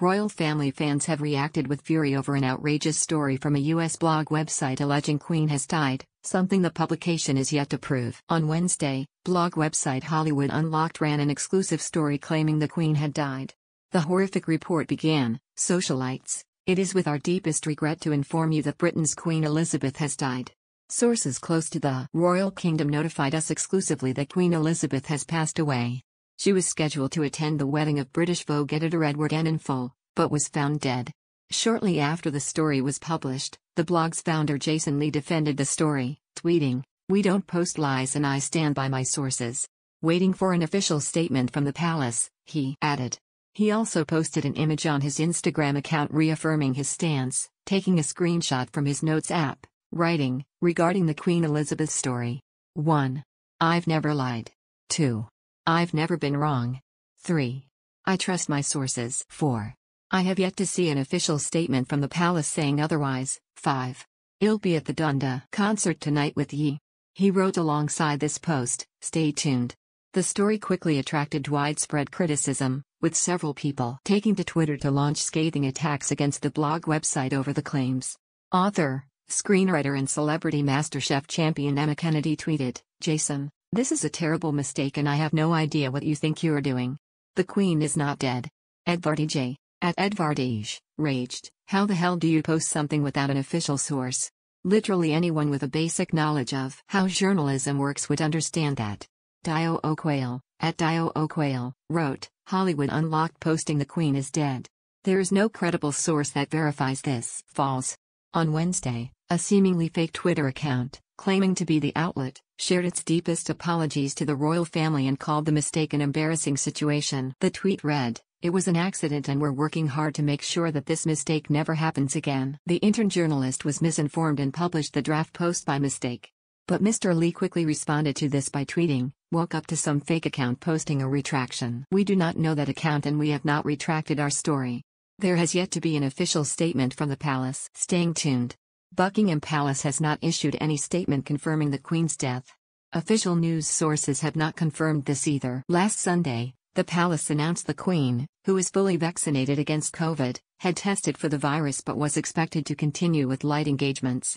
Royal family fans have reacted with fury over an outrageous story from a US blog website alleging Queen has died, something the publication is yet to prove. On Wednesday, blog website Hollywood Unlocked ran an exclusive story claiming the Queen had died. The horrific report began Socialites, it is with our deepest regret to inform you that Britain's Queen Elizabeth has died. Sources close to the royal kingdom notified us exclusively that Queen Elizabeth has passed away. She was scheduled to attend the wedding of British Vogue editor Edward Enninful, but was found dead. Shortly after the story was published, the blog's founder Jason Lee defended the story, tweeting, We don't post lies and I stand by my sources. Waiting for an official statement from the palace, he added. He also posted an image on his Instagram account reaffirming his stance, taking a screenshot from his Notes app writing, regarding the Queen Elizabeth story. 1. I've never lied. 2. I've never been wrong. 3. I trust my sources. 4. I have yet to see an official statement from the palace saying otherwise. 5. I'll be at the Donda concert tonight with Ye. He wrote alongside this post, stay tuned. The story quickly attracted widespread criticism, with several people taking to Twitter to launch scathing attacks against the blog website over the claims. Author, Screenwriter and celebrity MasterChef champion Emma Kennedy tweeted, Jason, this is a terrible mistake and I have no idea what you think you're doing. The Queen is not dead. Edvardij, at Edvardij, raged, how the hell do you post something without an official source? Literally anyone with a basic knowledge of how journalism works would understand that. Dio O'Quail, at Dio O'Quail, wrote, Hollywood Unlocked posting the Queen is dead. There is no credible source that verifies this. False. On Wednesday, a seemingly fake Twitter account, claiming to be the outlet, shared its deepest apologies to the royal family and called the mistake an embarrassing situation. The tweet read, It was an accident and we're working hard to make sure that this mistake never happens again. The intern journalist was misinformed and published the draft post by mistake. But Mr. Lee quickly responded to this by tweeting, woke up to some fake account posting a retraction. We do not know that account and we have not retracted our story. There has yet to be an official statement from the palace. Staying tuned. Buckingham Palace has not issued any statement confirming the Queen's death. Official news sources have not confirmed this either. Last Sunday, the palace announced the Queen, who is fully vaccinated against COVID, had tested for the virus but was expected to continue with light engagements.